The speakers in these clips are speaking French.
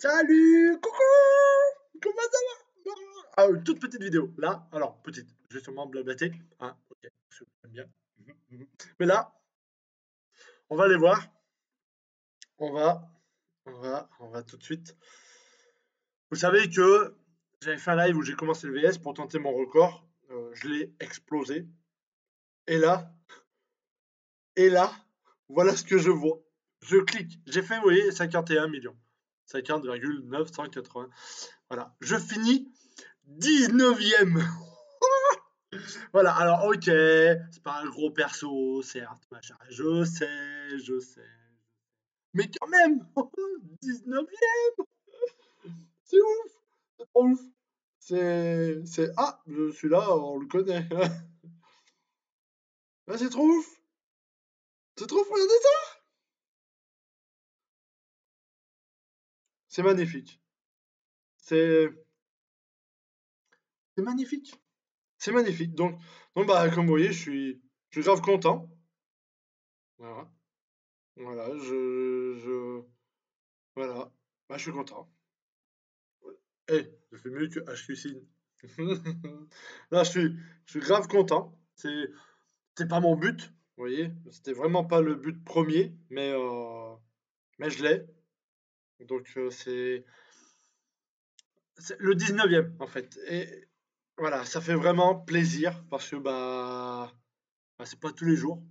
Salut Coucou Comment ça va? Ah, une toute petite vidéo. Là, alors, petite, je vais sûrement blablater. Hein, ok, j'aime bien. Mais là, on va aller voir. On va, on va, on va tout de suite. Vous savez que j'avais fait un live où j'ai commencé le VS pour tenter mon record. Euh, je l'ai explosé. Et là, et là, voilà ce que je vois. Je clique. J'ai fait, vous voyez, 51 millions. 50,980. Voilà. Je finis 19ème. voilà. Alors, ok. C'est pas un gros perso, certes. Machin. Je sais, je sais. Mais quand même, 19ème. C'est ouf. C'est ouf. C'est, ah, celui-là, on le connaît. Ah, c'est trop ouf. C'est trop, regardez ça. C'est magnifique. C'est magnifique. C'est magnifique. Donc, donc bah, comme vous voyez, je suis, grave content. Voilà. Voilà, je, je... Voilà. Bah, je suis content. Eh, je fais mieux que HQC. Là, je suis, je suis grave content. C'est, c'est pas mon but, vous voyez. C'était vraiment pas le but premier, mais, euh, mais je l'ai. Donc c'est le 19e en fait. Et voilà, ça fait vraiment plaisir parce que bah, bah c'est pas tous les jours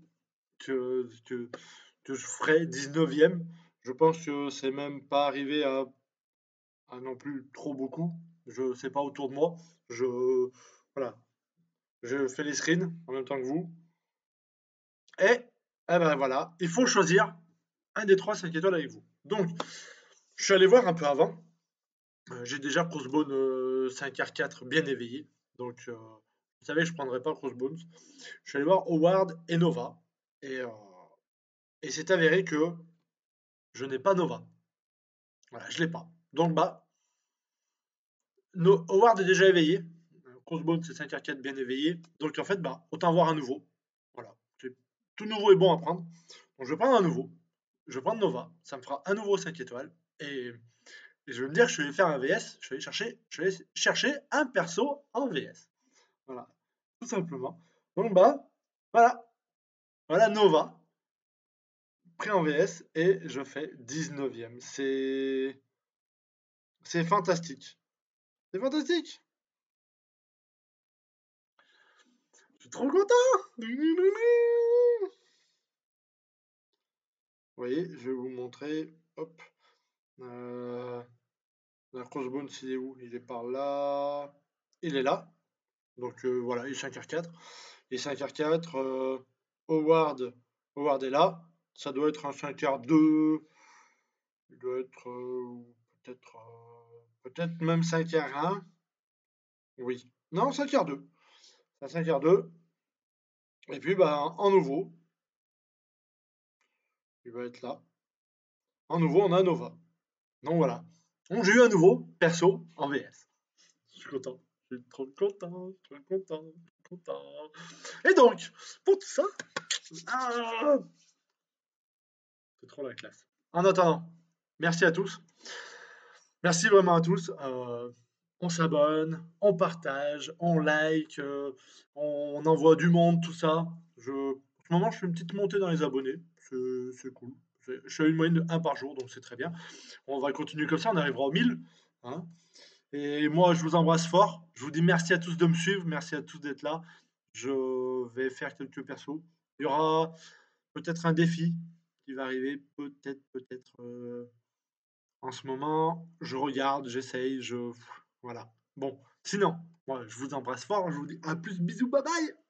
que, que, je ferai 19e. Je pense que c'est même pas arrivé à, non plus trop beaucoup. Je sais pas autour de moi. Je voilà. Je fais les screens en même temps que vous. Et eh ben voilà, il faut choisir un des trois 5 étoiles avec vous. Donc, je suis allé voir un peu avant. Euh, j'ai déjà Crossbone 5R4 bien éveillé. Donc, euh, vous savez, je ne prendrai pas Crossbones. Je suis allé voir Howard et Nova. Et, euh, et c'est avéré que je n'ai pas Nova. Voilà, je ne l'ai pas. Donc, bah, Howard est déjà éveillé. Crossbone, c'est 5R4 bien éveillé. Donc, en fait, bah, autant voir un nouveau. Voilà. Tout nouveau est bon à prendre. Donc, je vais prendre un nouveau. Je vais prendre Nova. Ça me fera un nouveau 5 étoiles. Et, je vais me dire que je vais faire un VS, je vais chercher, je vais chercher un perso en VS. Voilà, tout simplement. Donc bah, voilà, voilà Nova, pris en VS, et je fais 19ème. C'est... C'est fantastique. C'est fantastique. Je suis trop content. Vous voyez, je vais vous montrer. Hop. Euh, la crossbone, il est où? Il est par là. Il est là. Donc euh, voilà, il est 5R4. Et 5R4, euh, Howard, Howard est là. Ça doit être un 5R2. Il doit être euh, peut-être peut-être même 5R1. Oui. Non, 5R2. C'est un 5R2. Et puis bah, en nouveau, il va être là. En nouveau, on a Nova. Donc voilà. J'ai eu un nouveau perso en VS. Je suis content. Je suis trop content. Je suis content. content. Et donc, pour tout ça, ah, c'est trop la classe. En attendant, merci à tous. Merci vraiment à tous. Euh, on s'abonne, on partage, on like, euh, on envoie du monde, tout ça. Je, en ce moment, je fais une petite montée dans les abonnés. C'est cool. Je suis à une moyenne de 1 par jour, donc c'est très bien. On va continuer comme ça, on arrivera aux 1000. Hein. Et moi, je vous embrasse fort. Je vous dis merci à tous de me suivre, merci à tous d'être là. Je vais faire quelques persos. Il y aura peut-être un défi qui va arriver, peut-être, peut-être. Euh, en ce moment, je regarde, j'essaye, je. Voilà. Bon, sinon, moi, je vous embrasse fort. Je vous dis à plus, bisous, bye bye